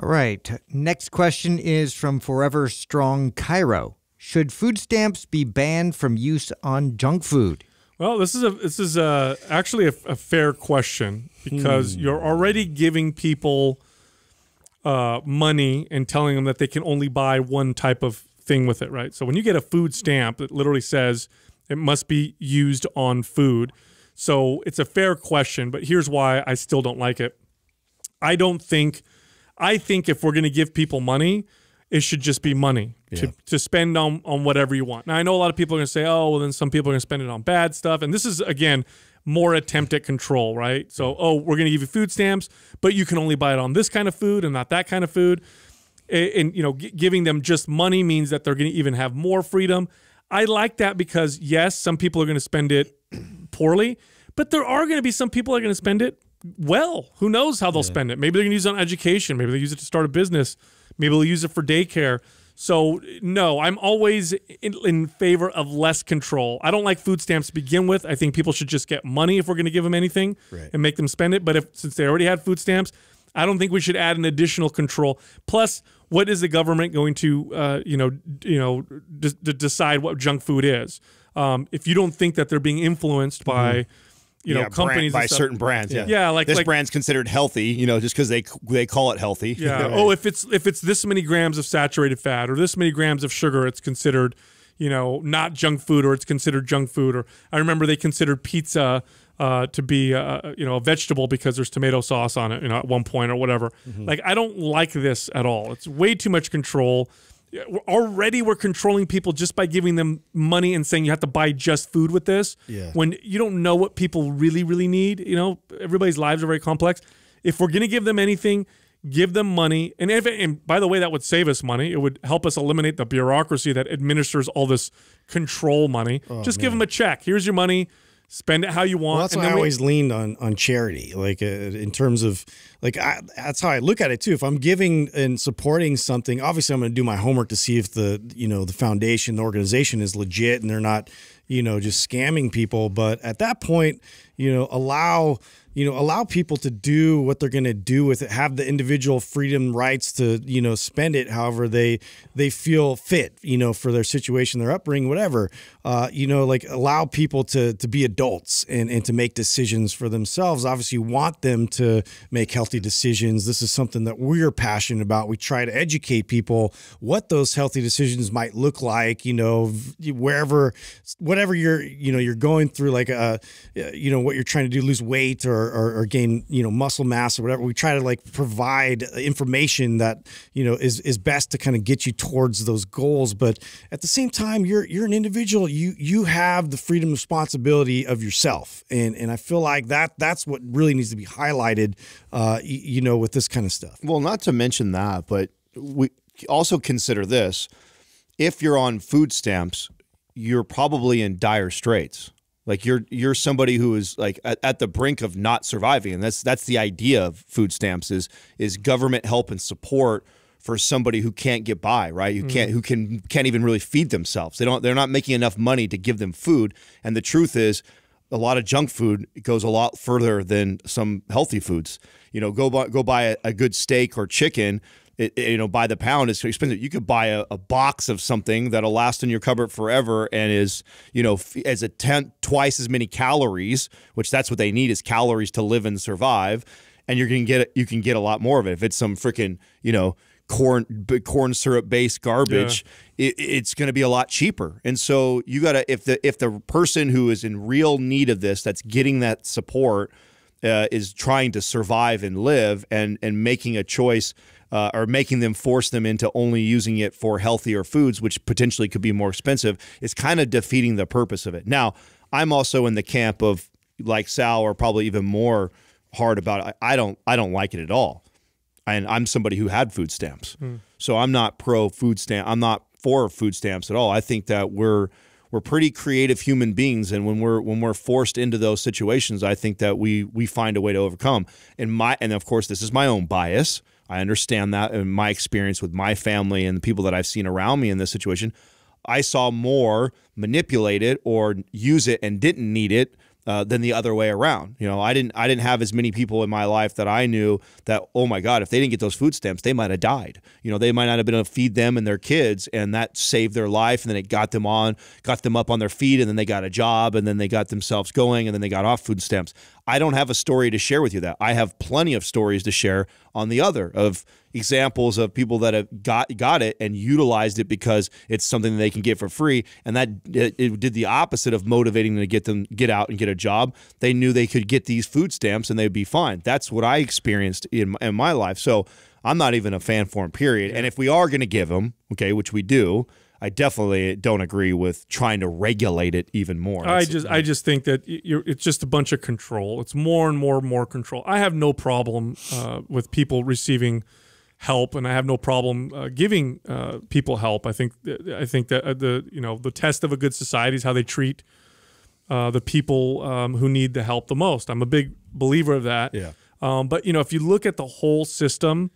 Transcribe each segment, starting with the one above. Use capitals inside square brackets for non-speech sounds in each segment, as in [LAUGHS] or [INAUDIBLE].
All right. Next question is from Forever Strong Cairo. Should food stamps be banned from use on junk food? Well, this is a this is a, actually a, a fair question because you're already giving people uh, money and telling them that they can only buy one type of thing with it, right? So when you get a food stamp, it literally says it must be used on food. So it's a fair question, but here's why I still don't like it. I don't think I think if we're going to give people money, it should just be money to, to spend on, on whatever you want. Now, I know a lot of people are going to say, oh, well, then some people are going to spend it on bad stuff. And this is, again, more attempt at control, right? So, oh, we're going to give you food stamps, but you can only buy it on this kind of food and not that kind of food. A- And, you know, g- giving them just money means that they're going to even have more freedom. I like that because, yes, some people are going to spend it poorly, but there are going to be some people that are going to spend it well. Who knows how they'll spend it? Maybe they're going to use it on education. Maybe they use it to start a business. Maybe they'll use it for daycare. So no, I'm always in, in favor of less control. I don't like food stamps to begin with. I think people should just get money if we're going to give them anything Right. and make them spend it. But if since they already had food stamps, I don't think we should add an additional control. Plus, what is the government going to, uh, you know, you know, d- d- decide what junk food is? Um, if you don't think that they're being influenced by, you know, Yeah, brand- companies by stuff- certain brands. Yeah, Yeah, like- this like- brand's considered healthy, you know, just because they they call it healthy. Yeah. [LAUGHS] Oh, if it's if it's this many grams of saturated fat or this many grams of sugar, it's considered, you know, not junk food or it's considered junk food. Or I remember they considered pizza uh, to be, uh, you know, a vegetable because there's tomato sauce on it, you know, at one point or whatever. Like I don't like this at all. It's way too much control. Yeah, Already, we're controlling people just by giving them money and saying you have to buy just food with this. Yeah. When you don't know what people really, really need. You know, everybody's lives are very complex. If we're going to give them anything, give them money. And if, and by the way, that would save us money. It would help us eliminate the bureaucracy that administers all this control money. Oh, just give them a check. Here's your money. Spend it how you want. Well, that's and why I always leaned on on charity, like uh, in terms of like I, that's how I look at it too. If I'm giving and supporting something, obviously I'm going to do my homework to see if the you know the foundation, the organization is legit and they're not you know just scamming people. But at that point, you know, allow you know allow people to do what they're going to do with it have the individual freedom rights to you know spend it however they they feel fit you know for their situation their upbringing whatever. Uh, you know like allow people to to be adults and and to make decisions for themselves. Obviously you want them to make healthy decisions. This is something that we're passionate about. We try to educate people what those healthy decisions might look like you know wherever whatever you're you know you're going through like uh you know what you're trying to do lose weight or, or or gain you know muscle mass or whatever we try to like provide information that you know is is best to kind of get you towards those goals. But at the same time you're you're an individual. You you have the freedom responsibility of yourself. And and I feel like that that's what really needs to be highlighted uh y- you know with this kind of stuff. Well, not to mention that, but we also consider this: if you're on food stamps, you're probably in dire straits. Like you're you're somebody who is like at, at the brink of not surviving, and that's that's the idea of food stamps is is government help and support for somebody who can't get by, right? Who can't mm-hmm. who can can't even really feed themselves. They don't they're not making enough money to give them food, and the truth is a lot of junk food goes a lot further than some healthy foods. You know, go buy, go buy a, a good steak or chicken. It, you know, by the pound is expensive. You could buy a, a box of something that'll last in your cupboard forever and is, you know, f- as a tenth, twice as many calories, which that's what they need is calories to live and survive. And you're gonna get you can get a lot more of it if it's some freaking, you know, corn b- corn syrup based garbage it, it's going to be a lot cheaper and so you got to if the if the person who is in real need of this that's getting that support uh, is trying to survive and live and and making a choice uh, or making them force them into only using it for healthier foods which potentially could be more expensive is kind of defeating the purpose of it now i'm also in the camp of like sal or probably even more hard about it i, I don't i don't like it at all and I'm somebody who had food stamps. So I'm not pro food stamp. I'm not for food stamps at all. I think that we're we're pretty creative human beings, and when we're when we're forced into those situations, I think that we we find a way to overcome. And my and of course this is my own bias. I understand that in my experience with my family and the people that I've seen around me in this situation. I saw more manipulate it or use it and didn't need it uh, than the other way around. You know, I didn't I didn't have as many people in my life that I knew that oh my god, if they didn't get those food stamps, they might have died. You know, they might not have been able to feed them and their kids, and that saved their life. And then it got them on, got them up on their feet, and then they got a job, and then they got themselves going, and then they got off food stamps. I don't have a story to share with you that. I have plenty of stories to share on the other of examples of people that have got got it and utilized it because it's something that they can get for free. And that it, it did the opposite of motivating them to get them get out and get a job. They knew they could get these food stamps and they'd be fine. That's what i experienced in, in my life. So i'm not even a fan for them period. And if we are going to give them okay which we do I definitely don't agree with trying to regulate it even more. I just I just think that you're, it's just a bunch of control. It's more and more and more control. I have no problem uh, with people receiving help, and I have no problem uh, giving uh, people help. I think I think that uh, the you know the test of a good society is how they treat uh, the people um, who need the help the most. I'm a big believer of that. Yeah. Um, but you know, if you look at the whole system,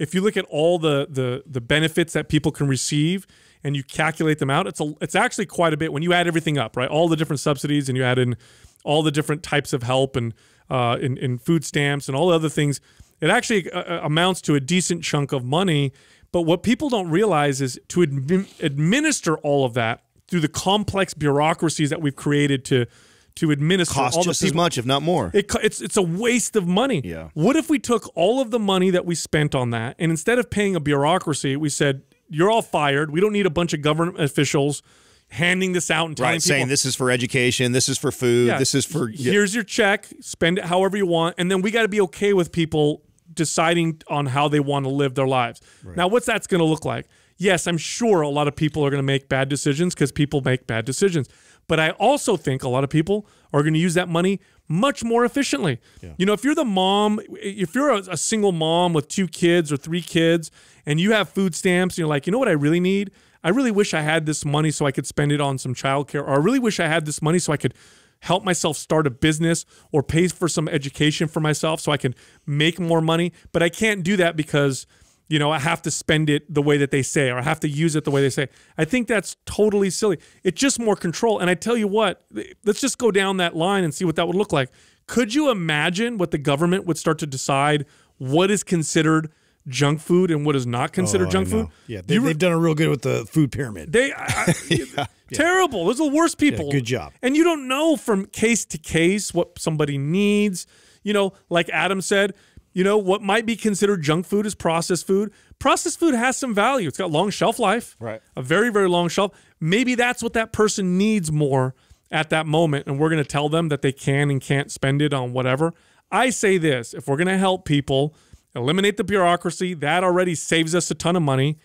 if you look at all the the the benefits that people can receive and you calculate them out, it's a it's actually quite a bit when you add everything up, right? All the different subsidies and you add in all the different types of help and uh, in, in food stamps and all the other things. It actually uh, uh, amounts to a decent chunk of money. But what people don't realize is to admi- administer all of that through the complex bureaucracies that we've created to to administer costs all the just as people- much, if not more. it, it's it's a waste of money. Yeah. What if we took all of the money that we spent on that, and instead of paying a bureaucracy, we said, "You're all fired. We don't need a bunch of government officials handing this out and telling right, people." saying this is for education, this is for food, Yeah, this is for Here's your check. Spend it however you want, and then we got to be okay with people deciding on how they want to live their lives. Now, what's that's going to look like? Yes, I'm sure a lot of people are going to make bad decisions because people make bad decisions. But I also think a lot of people are going to use that money much more efficiently. You know, if you're the mom, if you're a, a single mom with two kids or three kids, and you have food stamps, and you're like, you know what I really need? I really wish I had this money so I could spend it on some childcare, or I really wish I had this money so I could help myself start a business or pay for some education for myself so I can make more money. But I can't do that because, you know, I have to spend it the way that they say or I have to use it the way they say. I think that's totally silly. It's just more control. And I tell you what, let's just go down that line and see what that would look like. Could you imagine what the government would start to decide what is considered junk food and what is not considered Oh, junk food? Yeah, they, they've done a real good with the food pyramid. they I, [LAUGHS] I- [LAUGHS] terrible. Those are the worst people. good job. And you don't know from case to case what somebody needs. You know, like Adam said, you know what might be considered junk food is processed food. Processed food has some value. It's got long shelf life. Right. A very very long shelf. Maybe that's what that person needs more at that moment, and we're going to tell them that they can and can't spend it on whatever. I say this: if we're going to help people. Eliminate the bureaucracy. That already saves us a ton of money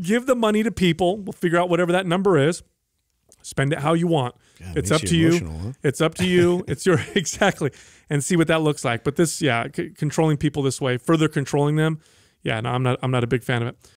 give the money to people. We'll figure out whatever that number is. Spend it how you want. it's up you to you. huh? It's up to you. [LAUGHS] it's your [LAUGHS] exactly, and see what that looks like. But this, yeah, c- controlling people this way, further controlling them. Yeah, no, I'm not. I'm not a big fan of it.